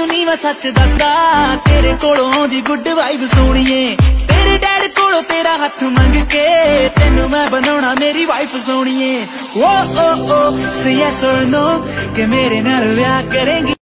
ਤੈਨੂੰ ਨਹੀਂ ਮੈਂ ਸੱਚ ਦੱਸਦਾ। ਤੇਰੇ ਕੋਲੋਂ ਆਉਂਦੀ ਗੁੱਡ ਵਾਈਬ ਸੋਣੀਏ ਤੇਰੇ ਡੈਡ ਕੋਲੋਂ ਤੇਰਾ ਹੱਥ ਮੰਗ ਕੇ ਤੈਨੂੰ ਮੈਂ ਬਣਾਉਣਾ ਮੇਰੀ ਵਾਈਫ ਸੋਣੀਏ ਓ ਓ ਓ ਸੇ ਯੈਸ অর ਨੋ ਕਿ ਮੇਰੇ ਨਾਲ ਵਿਆਹ ਕਰੇਂਗੀ?